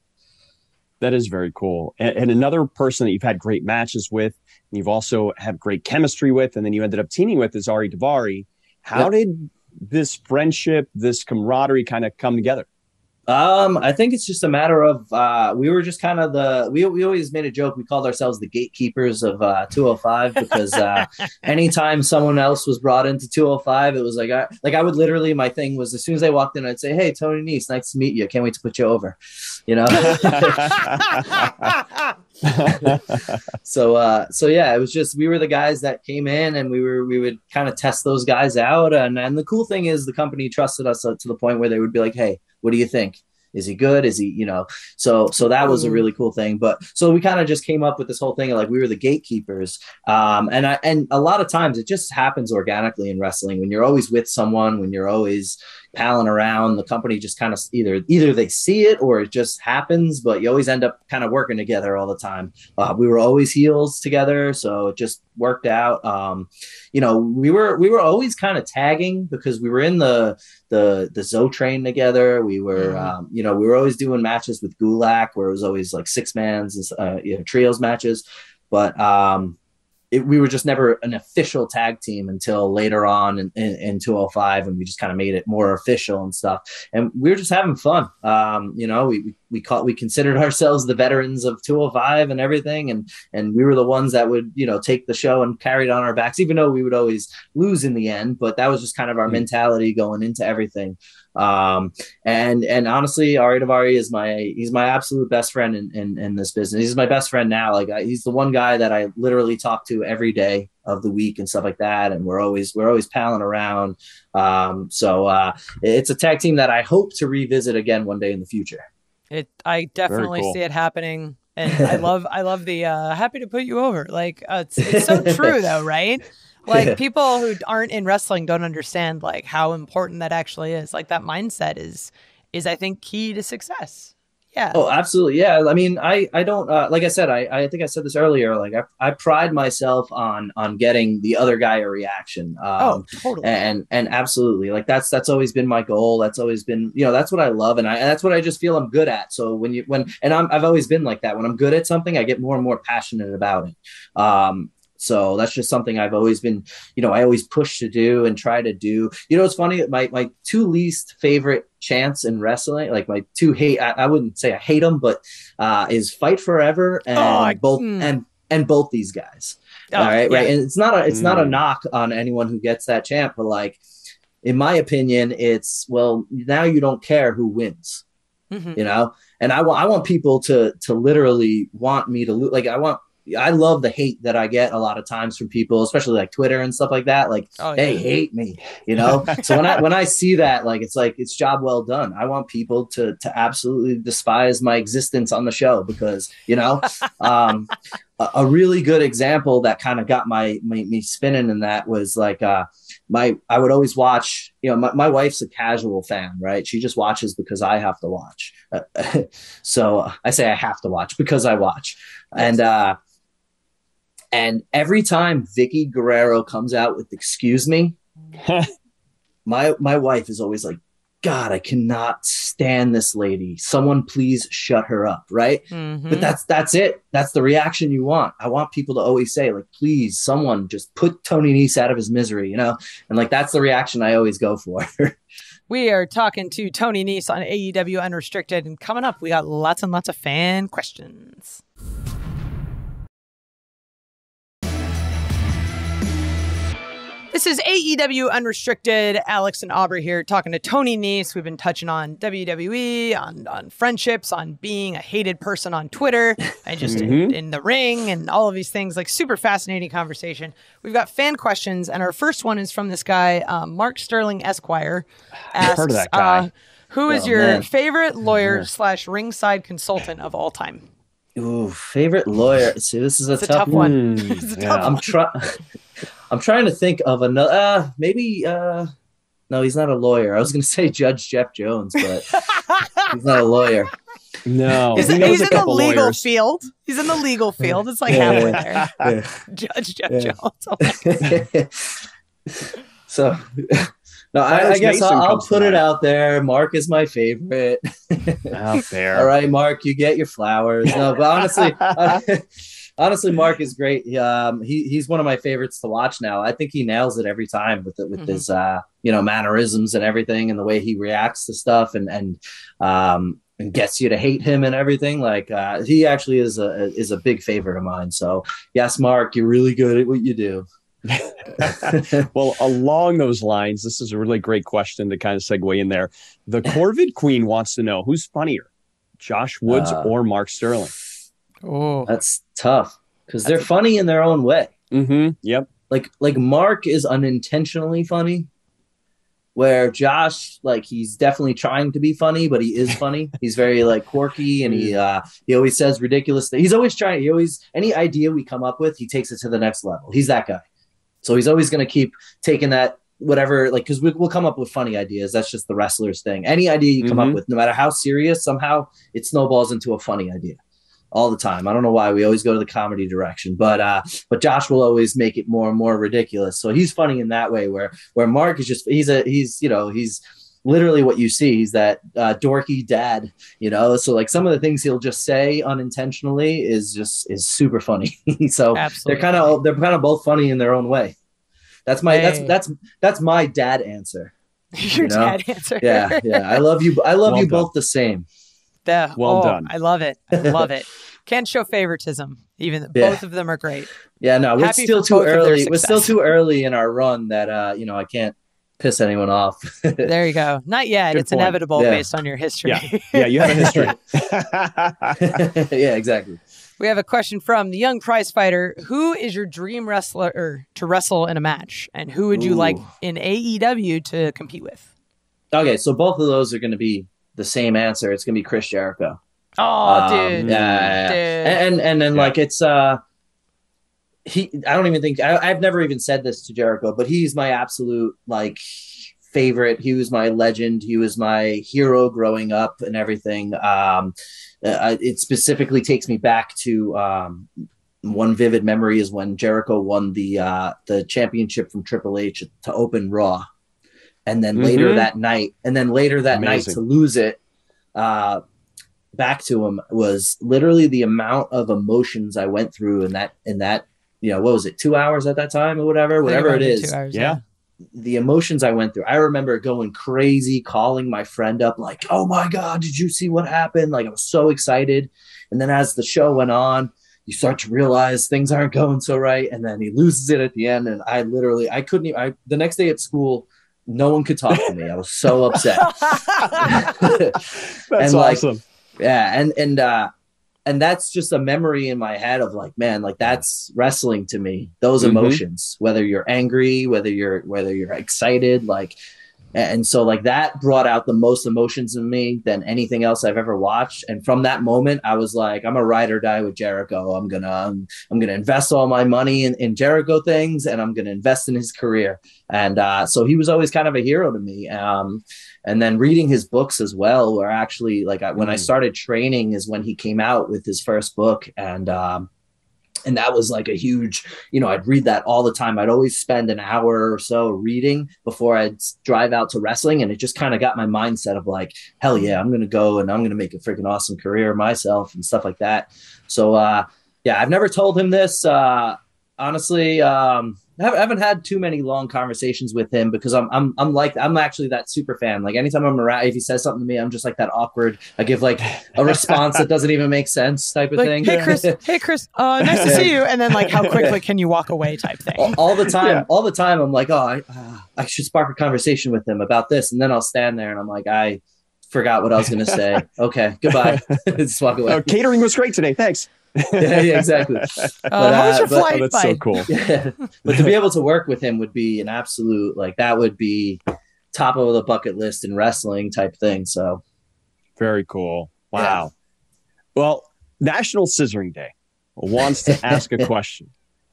[SPEAKER 2] That is very cool. And, and another person that you've had great matches with, and you've also had great chemistry with, and then you ended up teaming with is Ari Daivari. How yep. did this friendship, this camaraderie kind of come together?
[SPEAKER 3] Um, I think it's just a matter of uh, we were just kind of the we we always made a joke. We called ourselves the gatekeepers of uh, 205 because uh, *laughs* anytime someone else was brought into 205, it was like I like I would literally my thing was as soon as I walked in, I'd say, "Hey, Tony Nese, nice to meet you. Can't wait to put you over." You know. *laughs* *laughs* *laughs* so uh so yeah it was just we were the guys that came in and we were we would kind of test those guys out. And and the cool thing is the company trusted us uh, to the point where they would be like hey what do you think? Is he good? Is he you know? So so that was a mm. really cool thing. But so we kind of just came up with this whole thing like we were the gatekeepers. Um and i and a lot of times it just happens organically in wrestling when you're always with someone when you're always palling around. The company just kind of either either they see it or it just happens, but you always end up kind of working together all the time. Uh, we were always heels together, so it just worked out. Um, you know, we were we were always kind of tagging because we were in the the the Zo train together. We were, mm. um, you know, we were always doing matches with Gulak where it was always like six mans, uh, you know, trios matches. But um, it, we were just never an official tag team until later on in, in, in 205 and we just kind of made it more official and stuff. And we were just having fun. Um, you know we, we we caught we considered *laughs* ourselves the veterans of 205 and everything and and we were the ones that would you know take the show and carry it on our backs even though we would always lose in the end but that was just kind of our mm-hmm. mentality going into everything um, and and honestly, Ari Daivari is my he's my absolute best friend in, in, in this business. He's my best friend now. Like I, he's the one guy that I literally talk to every day of the week and stuff like that. And we're always we're always palling around. Um, so uh, it's a tag team that I hope to revisit again one day in the future.
[SPEAKER 1] It I definitely cool. see it happening. And I *laughs* love I love the uh, happy to put you over. Like uh, it's, it's so *laughs* true though, right? Like people who aren't in wrestling don't understand like how important that actually is. Like that mindset is is I think key to success. Yeah.
[SPEAKER 3] Oh, absolutely. Yeah. I mean, I I don't uh, like I said. I I think I said this earlier. Like I, I pride myself on on getting the other guy a reaction. Um,
[SPEAKER 1] oh, totally.
[SPEAKER 3] And and absolutely. Like that's that's always been my goal. That's always been you know that's what I love, and I and that's what I just feel I'm good at. So when you when and I'm I've always been like that. When I'm good at something, I get more and more passionate about it. Um, So that's just something I've always been, you know, I always push to do and try to do. You know, it's funny. My my two least favorite chants in wrestling, like my two hate, I, I wouldn't say I hate them, but uh, is Fight Forever and
[SPEAKER 1] Oh,
[SPEAKER 3] both
[SPEAKER 1] mm.
[SPEAKER 3] and and both these guys.
[SPEAKER 1] Oh,
[SPEAKER 3] All right,
[SPEAKER 1] yeah.
[SPEAKER 3] right. And it's not a it's not a
[SPEAKER 2] Mm.
[SPEAKER 3] knock on anyone who gets that chant, but like in my opinion, it's well now you don't care who wins
[SPEAKER 1] Mhm.
[SPEAKER 3] you know and i want i want people to to literally want me to lose like i want i love the hate that i get a lot of times from people especially like twitter and stuff like that like
[SPEAKER 1] Oh,
[SPEAKER 3] they
[SPEAKER 1] yeah.
[SPEAKER 3] hate me you know *laughs* so when i when i see that like it's like it's job well done i want people to to absolutely despise my existence on the show because you know *laughs* um a, really good example that kind of got my, my me spinning in that was like uh my I would always watch, you know, my, my wife's a casual fan, right? She just watches because I have to watch. *laughs* Uh, so I say I have to watch because I watch. And uh and every time Vickie Guerrero comes out with excuse me, *laughs* my my wife is always like, God, I cannot stand this lady. Someone please shut her up, right?
[SPEAKER 1] Mhm.
[SPEAKER 3] but that's that's it that's the reaction you want i want people to always say like please someone just put tony Nese out of his misery you know and like that's the reaction i always go for *laughs*
[SPEAKER 1] We are talking to Tony Nese on AEW Unrestricted, and coming up, we got lots and lots of fan questions. This is AEW Unrestricted. Alex and Aubrey here talking to Tony Nese. We've been touching on WWE, on, on friendships, on being a hated person on Twitter, and just in,
[SPEAKER 2] Mhm.
[SPEAKER 1] in the ring, and all of these things. Like, super fascinating conversation. We've got fan questions, and our first one is from this guy, um, Mark Sterling Esquire. *sighs* Asks,
[SPEAKER 2] heard of that guy.
[SPEAKER 1] Uh, who is
[SPEAKER 3] Oh,
[SPEAKER 1] your
[SPEAKER 3] man.
[SPEAKER 1] favorite lawyer slash ringside consultant of all time?
[SPEAKER 3] Ooh, favorite lawyer see this is a
[SPEAKER 1] It's a
[SPEAKER 3] tough,
[SPEAKER 1] tough
[SPEAKER 3] one
[SPEAKER 1] one. *laughs* It's a
[SPEAKER 2] yeah.
[SPEAKER 1] tough
[SPEAKER 3] i'm trying *laughs* i'm trying to think of another uh maybe uh no he's not a lawyer i was gonna *laughs* say judge jeff jones but he's not a lawyer
[SPEAKER 2] No, *laughs*
[SPEAKER 1] He's,
[SPEAKER 2] he
[SPEAKER 1] he's
[SPEAKER 2] a
[SPEAKER 1] in the legal
[SPEAKER 2] lawyers.
[SPEAKER 1] field. He's in the legal field. It's like
[SPEAKER 3] Yeah.
[SPEAKER 1] halfway there. *laughs*
[SPEAKER 3] Yeah.
[SPEAKER 1] Judge Jeff
[SPEAKER 3] Yeah.
[SPEAKER 1] Jones. Oh,
[SPEAKER 3] so no I, I guess
[SPEAKER 2] Mason
[SPEAKER 3] i'll, I'll put it out there mark is my favorite
[SPEAKER 2] Out there.
[SPEAKER 3] All right, Mark, you get your flowers. No, but honestly, honestly, Mark *laughs* is great. Um, he he's one of my favorites to watch now. I think he nails it every time with it, with
[SPEAKER 1] Mhm.
[SPEAKER 3] his uh, you know mannerisms and everything, and the way he reacts to stuff, and and um, and gets you to hate him and everything. Like uh, he actually is a is a big favorite of mine. So yes, Mark, you're really good at what you do. *laughs*
[SPEAKER 2] well, along those lines, this is a really great question to kind of segue in there. The *laughs* Corvid Queen wants to know who's funnier, Josh Woods
[SPEAKER 3] Uh,
[SPEAKER 2] or Mark Sterling?
[SPEAKER 1] Oh,
[SPEAKER 3] That's tough because they're funny in their own way.
[SPEAKER 2] Mm-hmm. Yep.
[SPEAKER 3] like like Mark is unintentionally funny, where Josh like he's definitely trying to be funny, but he is *laughs* funny. he's very like quirky and he uh he always says ridiculous things. He's always trying. He always any idea we come up with, he takes it to the next level. He's that guy. So he's always going to keep taking that whatever like because we, we'll come up with funny ideas. That's just the wrestler's thing. Any idea you come
[SPEAKER 2] Mhm.
[SPEAKER 3] up with, no matter how serious, somehow it snowballs into a funny idea all the time. I don't know why we always go to the comedy direction, but uh, but Josh will always make it more and more ridiculous. So he's funny in that way. Where where Mark is just he's a he's you know he's literally what you see. He's that uh, dorky dad, you know. So like some of the things he'll just say unintentionally is just is super funny. *laughs* so
[SPEAKER 1] absolutely.
[SPEAKER 3] they're kind of they're kind of both funny in their own way. That's my that's
[SPEAKER 1] Hey.
[SPEAKER 3] that's that's my dad answer. *laughs*
[SPEAKER 1] your
[SPEAKER 3] you know?
[SPEAKER 1] dad answer.
[SPEAKER 3] Yeah, yeah. I love you. I love you both the same.
[SPEAKER 1] The-
[SPEAKER 2] Well
[SPEAKER 1] oh,
[SPEAKER 2] done.
[SPEAKER 1] I love it. I love it. *laughs* Can't show favoritism. Even
[SPEAKER 3] Yeah.
[SPEAKER 1] both of them are great.
[SPEAKER 3] Yeah, no, we're
[SPEAKER 1] Happy
[SPEAKER 3] still too
[SPEAKER 1] both of their
[SPEAKER 3] early. We're still too early in our run that uh, you know, I can't piss anyone off. *laughs*
[SPEAKER 1] There you go. Not yet.
[SPEAKER 2] Good
[SPEAKER 1] it's
[SPEAKER 2] point.
[SPEAKER 1] inevitable
[SPEAKER 3] Yeah.
[SPEAKER 1] based on your history.
[SPEAKER 2] Yeah, yeah you have a history. *laughs*
[SPEAKER 3] yeah, exactly.
[SPEAKER 1] we have a question from the young prize fighter. Who is your dream wrestler to wrestle in a match? And who would you
[SPEAKER 3] Ooh.
[SPEAKER 1] like in AEW to compete with?
[SPEAKER 3] Okay, so both of those are going to be the same answer. It's going to be Chris Jericho.
[SPEAKER 1] Oh,
[SPEAKER 3] Um,
[SPEAKER 1] dude.
[SPEAKER 3] yeah, yeah, yeah.
[SPEAKER 1] Dude.
[SPEAKER 3] and and then
[SPEAKER 2] Yeah.
[SPEAKER 3] like it's uh he i don't even think I, i've never even said this to jericho but he's my absolute like favorite he was my legend he was my hero growing up and everything um uh, it specifically takes me back to um one vivid memory is when jericho won the uh the championship from triple h to open raw and then later
[SPEAKER 2] Mhm.
[SPEAKER 3] that night and then later that
[SPEAKER 2] Amazing.
[SPEAKER 3] night to lose it uh back to him was literally the amount of emotions I went through in that in that you know, what was it, two hours at that time or whatever, whatever it is.
[SPEAKER 1] Hours,
[SPEAKER 2] yeah.
[SPEAKER 3] The emotions I went through. I remember going crazy, calling my friend up, like, oh my God, did you see what happened? Like, I was so excited. And then as the show went on, you start to realize things aren't going so right. And then he loses it at the end. And I literally, I couldn't even, I, the next day at school, no one could talk to me. I was so upset. *laughs* *laughs*
[SPEAKER 2] That's
[SPEAKER 3] And, like,
[SPEAKER 2] awesome.
[SPEAKER 3] yeah and and uh and that's just a memory in my head of like man like that's wrestling to me those
[SPEAKER 2] Mhm.
[SPEAKER 3] emotions whether you're angry whether you're whether you're excited like and so like that brought out the most emotions in me than anything else I've ever watched. And from that moment, I was like, I'm a ride or die with Jericho. I'm gonna I'm, I'm gonna invest all my money in, in Jericho things and I'm gonna invest in his career. And uh, so he was always kind of a hero to me. Um, and then reading his books as well, where actually like I, when I
[SPEAKER 2] Mm.
[SPEAKER 3] started training is when he came out with his first book. And um, and that was like a huge you know i'd read that all the time. I'd always spend an hour or so reading before i'd drive out to wrestling and it just kind of got my mindset of like hell yeah i'm gonna go and i'm gonna make a freaking awesome career myself and stuff like that. So uh yeah i've never told him this uh honestly um I haven't- had too many long conversations with him because I'm I'm I'm like I'm actually that super fan. Like anytime I'm around, if he says something to me, I'm just like that awkward. I give like a response that doesn't even make sense type of
[SPEAKER 1] like,
[SPEAKER 3] thing.
[SPEAKER 1] hey Chris, *laughs* hey Chris, uh, nice to see you. And then like, how quickly can you walk away? Type thing.
[SPEAKER 3] all, all the time
[SPEAKER 2] Yeah.
[SPEAKER 3] all the time i'm like oh I, uh, I should spark a conversation with him about this and then i'll stand there and i'm like i forgot what i was going to say *laughs* okay goodbye *laughs* just walk away
[SPEAKER 2] Oh, catering was great today. Thanks. *laughs*
[SPEAKER 3] yeah, yeah exactly *laughs*
[SPEAKER 1] Uh,
[SPEAKER 3] but,
[SPEAKER 1] how was
[SPEAKER 3] uh,
[SPEAKER 1] your
[SPEAKER 3] but-
[SPEAKER 1] flight?
[SPEAKER 2] Oh, that's so cool. *laughs*
[SPEAKER 3] yeah. but to be able to work with him would be an absolute like that would be top of the bucket list in wrestling type thing so
[SPEAKER 2] Very cool. Wow. Well, National Scissoring Day wants to ask a question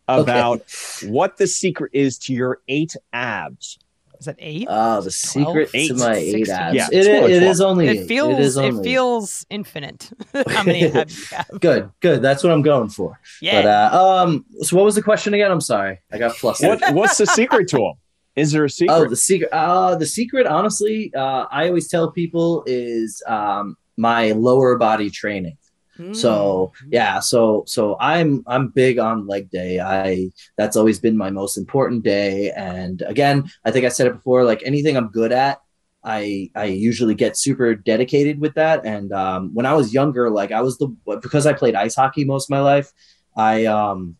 [SPEAKER 2] about what the secret is to your eight abs.
[SPEAKER 1] Is that eight?
[SPEAKER 3] uh the secret
[SPEAKER 2] Eight.
[SPEAKER 3] to my eight
[SPEAKER 1] Sixteen.
[SPEAKER 3] abs
[SPEAKER 2] Yeah,
[SPEAKER 3] it,
[SPEAKER 2] it's
[SPEAKER 3] it
[SPEAKER 2] twelve.
[SPEAKER 3] is only
[SPEAKER 1] it feels
[SPEAKER 3] it is
[SPEAKER 1] it, feels infinite. *laughs* how *laughs* many abs you have?
[SPEAKER 3] good good that's what i'm going for
[SPEAKER 1] Yeah.
[SPEAKER 3] But uh, um, so what was the question again? I'm sorry, I got flustered.
[SPEAKER 2] What What's the secret to them? Is there a *laughs* secret?
[SPEAKER 3] oh, the secret. Uh, the secret, honestly, uh, I always tell people is um my lower body training.
[SPEAKER 1] Mm.
[SPEAKER 3] So yeah, so so I'm I'm big on leg day. I that's always been my most important day. And again, I think I said it before. Like anything I'm good at, I I usually get super dedicated with that. And um, when I was younger, like I was the because I played ice hockey most of my life, I um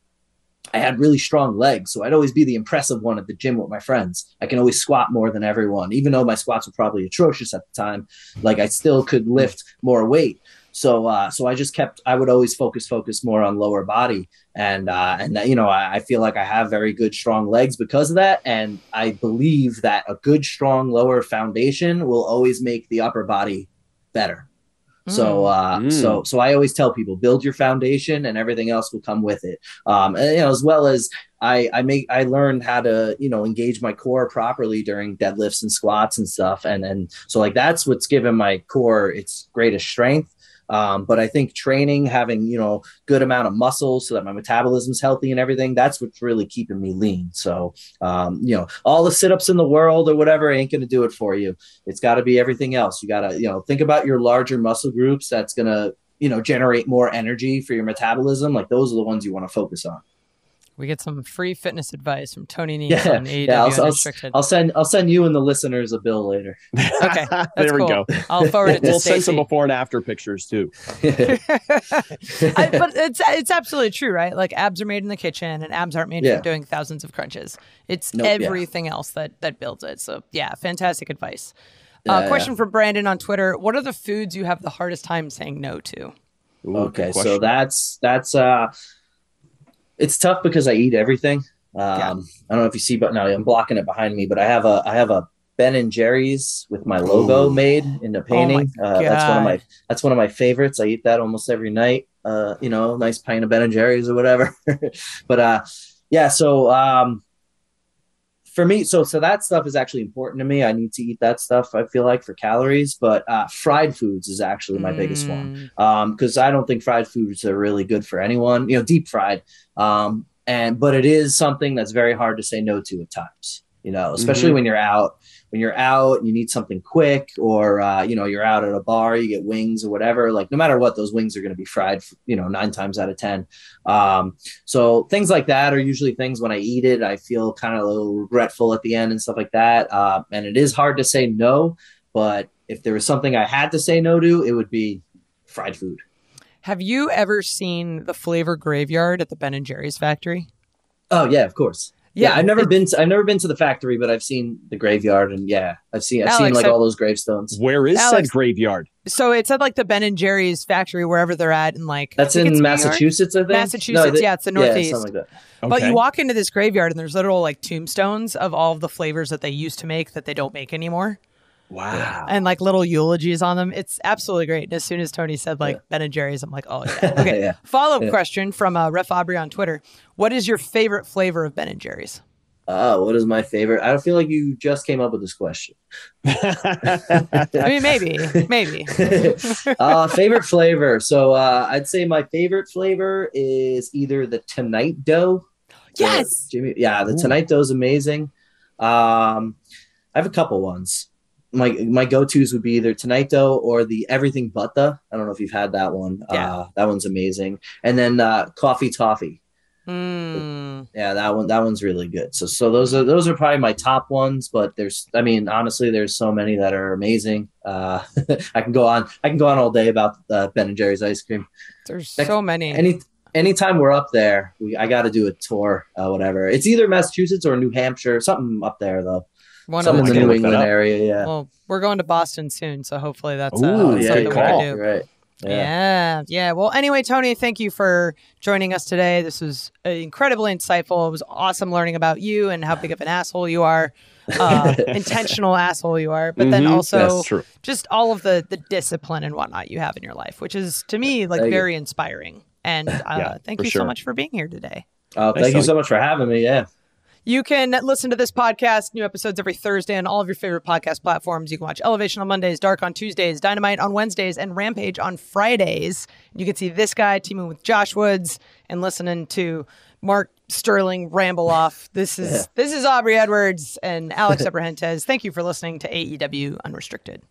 [SPEAKER 3] I had really strong legs, so I'd always be the impressive one at the gym with my friends. I can always squat more than everyone, even though my squats were probably atrocious at the time. Like I still could lift more weight. So, uh, so I just kept. I would always focus, focus more on lower body, and uh, and that, you know, I, I feel like I have very good, strong legs because of that, and I believe that a good, strong lower foundation will always make the upper body better. So, uh,
[SPEAKER 2] Mm.
[SPEAKER 3] so, so I always tell people build your foundation, and everything else will come with it. Um, and, you know, as well as I, I make, I learned how to, you know, engage my core properly during deadlifts and squats and stuff, and and so like that's what's given my core its greatest strength. Um, but I think training, having you know good amount of muscle so that my metabolism's healthy and everything, that's what's really keeping me lean. So um, you know, all the sit-ups in the world or whatever ain't gonna do it for you. It's got to be everything else. You gotta you know think about your larger muscle groups. That's gonna you know generate more energy for your metabolism. Like those are the ones you want to focus on.
[SPEAKER 1] We get some free fitness advice from Tony Nese
[SPEAKER 3] Yeah,
[SPEAKER 1] on AEW
[SPEAKER 3] yeah, I'll- I'll- I'll send I'll send you and the listeners a bill later. *laughs*
[SPEAKER 1] Okay, That's
[SPEAKER 2] there we
[SPEAKER 1] cool.
[SPEAKER 2] go.
[SPEAKER 1] I'll *laughs* forward it to
[SPEAKER 2] We'll send some before and after pictures too. *laughs*
[SPEAKER 1] I, but it's it's absolutely true, right? Like abs are made in the kitchen, and abs aren't made
[SPEAKER 3] Yeah.
[SPEAKER 1] for doing thousands of crunches. It's
[SPEAKER 3] Nope, yeah.
[SPEAKER 1] everything else that that builds it. So yeah, fantastic advice.
[SPEAKER 3] Yeah,
[SPEAKER 1] uh,
[SPEAKER 3] yeah.
[SPEAKER 1] question from Brandon on Twitter: What are the foods you have the hardest time saying no to?
[SPEAKER 2] Ooh,
[SPEAKER 3] okay so that's that's uh it's tough because i eat everything. Um
[SPEAKER 1] Yeah.
[SPEAKER 3] i don't know if you see but now i'm blocking it behind me but i have a i have a ben and jerry's with my logo
[SPEAKER 2] Ooh.
[SPEAKER 3] made in a painting. Uh, that's one of my that's one of my favorites. I eat that almost every night uh you know nice pint of ben and jerry's or whatever. *laughs* But uh yeah so um for me so so that stuff is actually important to me. I need to eat that stuff i feel like for calories but uh fried foods is actually my biggest one.
[SPEAKER 1] Mm,
[SPEAKER 3] um because i don't think fried foods are really good for anyone you know deep fried um and but it is something that's very hard to say no to at times You know, especially
[SPEAKER 2] Mhm.
[SPEAKER 3] when you're out when you're out and you need something quick, or uh, you know you're out at a bar, you get wings or whatever. Like no matter what, those wings are going to be fried. You know, nine times out of ten. Um, so things like that are usually things when I eat it, I feel kind of a little regretful at the end and stuff like that. Uh, and it is hard to say no, but if there was something I had to say no to, it would be fried food.
[SPEAKER 1] Have you ever seen the Flavor Graveyard at the Ben and Jerry's factory?
[SPEAKER 3] Oh yeah, of course. Yeah, I've never been. To, I've never been to the factory, but I've seen the graveyard, and yeah, I've seen. I've seen like
[SPEAKER 1] I-
[SPEAKER 3] all those gravestones.
[SPEAKER 2] Where is
[SPEAKER 1] Alex-
[SPEAKER 2] said graveyard?
[SPEAKER 1] So it's at like the Ben and Jerry's factory, wherever they're at, and like
[SPEAKER 3] That's in
[SPEAKER 1] it's New York.
[SPEAKER 3] Massachusetts, I think.
[SPEAKER 1] Massachusetts,
[SPEAKER 3] they-
[SPEAKER 1] yeah, it's the Northeast.
[SPEAKER 3] Yeah, something like that.
[SPEAKER 1] But you walk into this graveyard and there's literal like tombstones of all of the flavors that they used to make that they don't make anymore,
[SPEAKER 2] wow.
[SPEAKER 1] and like little eulogies on them. It's absolutely great. And as soon as Tony said like Ben and Jerry's, I'm like, oh yeah. *laughs* Okay.
[SPEAKER 3] Yeah.
[SPEAKER 1] Follow up
[SPEAKER 3] Yeah.
[SPEAKER 1] question from uh, Ref Aubrey on Twitter: What is your favorite flavor of Ben and Jerry's?
[SPEAKER 3] Oh, what is my favorite? I don't feel like you just came up with this question. *laughs* *laughs*
[SPEAKER 1] I mean, maybe, maybe.
[SPEAKER 3] uh, favorite flavor. So uh, I'd say my favorite flavor is either the Tonight Dough.
[SPEAKER 1] Yes!
[SPEAKER 3] Jimmy. Yeah, the
[SPEAKER 2] Ooh.
[SPEAKER 3] Tonight Dough is amazing. Um, I have a couple ones. My my go tos would be either Tonight Dough or the Everything But the. I don't know if you've had that one.
[SPEAKER 1] Yeah.
[SPEAKER 3] Uh, that one's amazing. And then uh, Coffee Toffee.
[SPEAKER 1] Mm.
[SPEAKER 3] Yeah, that one that one's really good. So so those are those are probably my top ones, but there's I mean honestly there's so many that are amazing. Uh *laughs* I can go on I can go on all day about uh, Ben and Jerry's ice cream.
[SPEAKER 1] There's
[SPEAKER 3] Next-
[SPEAKER 1] so many.
[SPEAKER 3] Any anytime we're up there, we I got to do a tour uh, whatever. It's either Massachusetts or New Hampshire, something up there though.
[SPEAKER 1] One
[SPEAKER 3] Some
[SPEAKER 1] of
[SPEAKER 3] in
[SPEAKER 1] the
[SPEAKER 3] the
[SPEAKER 2] can
[SPEAKER 3] New
[SPEAKER 2] look that
[SPEAKER 3] England
[SPEAKER 2] up.
[SPEAKER 3] area, yeah.
[SPEAKER 1] Well, we're going to Boston soon, so hopefully that's, uh,
[SPEAKER 2] Ooh,
[SPEAKER 1] that's
[SPEAKER 3] yeah,
[SPEAKER 1] something we
[SPEAKER 2] good
[SPEAKER 1] can
[SPEAKER 3] right.
[SPEAKER 1] do.
[SPEAKER 3] Right. Yeah.
[SPEAKER 1] Yeah, yeah. Well, anyway, Tony, thank you for joining us today. This was uh, incredibly insightful. It was awesome learning about you and how big of an asshole you are, uh, *laughs* intentional asshole you are, but then
[SPEAKER 2] Mhm,
[SPEAKER 1] also just all of the the discipline and whatnot you have in your life, which is to me like
[SPEAKER 3] Thank you.
[SPEAKER 1] very inspiring. And *laughs* uh,
[SPEAKER 2] Yeah,
[SPEAKER 1] thank
[SPEAKER 2] for
[SPEAKER 1] you so much for being here today.
[SPEAKER 3] Oh,
[SPEAKER 2] Thanks,
[SPEAKER 3] thank you
[SPEAKER 2] Tony.
[SPEAKER 3] so much for having me. Yeah.
[SPEAKER 1] You can listen to this podcast, new episodes every Thursday on all of your favorite podcast platforms. You can watch Elevation on Mondays, Dark on Tuesdays, Dynamite on Wednesdays, and Rampage on Fridays. You can see this guy teaming with Josh Woods and listening to Mark Sterling ramble off. *laughs* This is this is Aubrey Edwards and Alex Abrahantes. Thank you for listening to AEW Unrestricted.